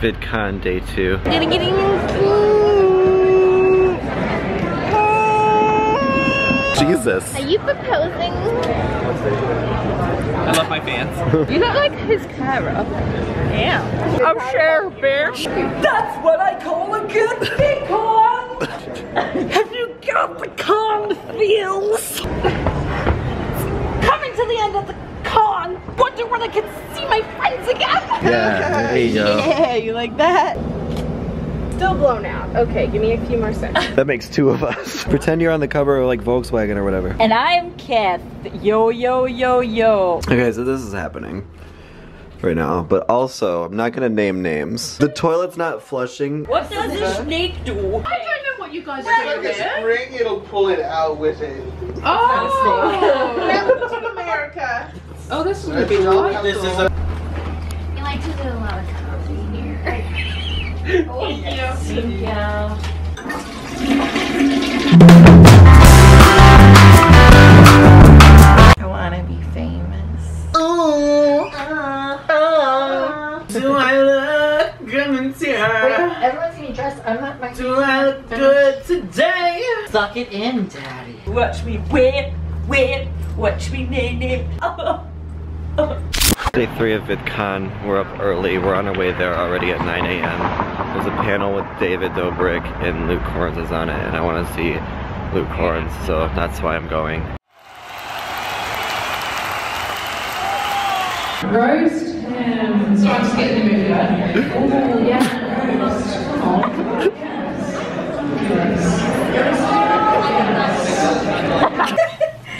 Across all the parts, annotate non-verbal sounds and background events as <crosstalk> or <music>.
VidCon day two. Jesus. Are you proposing? I love my fans. <laughs> You look like his carer. Yeah. Oh, I'm sure, bitch. That's what I call a good VidCon! Have you got the con feels? Coming to the end of the con! Wonder when I can see my friends again! <laughs> Yeah, there you go. Yeah, you like that? Still blown out. Okay, give me a few more seconds. That makes two of us. <laughs> Pretend you're on the cover of like Volkswagen or whatever. And I'm Kath. Yo, yo, yo, yo. Okay, so this is happening right now, but also I'm not gonna name names. The toilet's not flushing. What does a snake do? I don't know what you guys are Like doing a spring, it'll pull it out with it. Oh! <laughs> Welcome to America. oh, this is gonna be nice. This is a You like to do a lot of comedy here. <laughs> I wanna be famous. Do I look good in here? Everyone's gonna dress. I'm not my. Do I look good today? Suck it in, daddy. Watch me whip, whip. Watch me nae <laughs> Oh. Day three of VidCon. We're up early. We're on our way there already at 9 a.m. There's a panel with David Dobrik and Luke Korns is on it, and I want to see Luke Korns, so that's why I'm going. Roast ham. So I'm just getting the mood out. Oh, <laughs> yeah. Roast. Come on. Yes.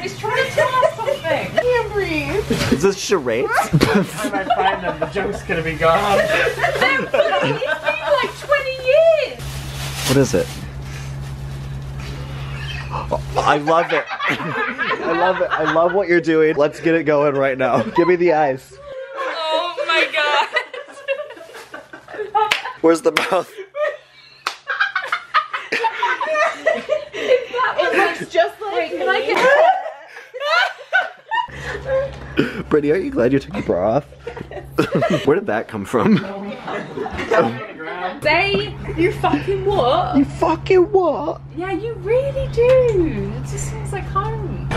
He's trying to tell us something. Is this charades? <laughs> When I find them, the joke's gonna be gone. <laughs> It's been <laughs> like 20 years. what is it? I love it. I love it. I love what you're doing. Let's get it going right now. Give me the eyes. Oh my god. Where's the mouth? It looks just like. Wait, can I get? Brittany, aren't you glad you took your bra off? <laughs> Where did that come from? Say you fucking what? You fucking what? Yeah, you really do. It just seems like home.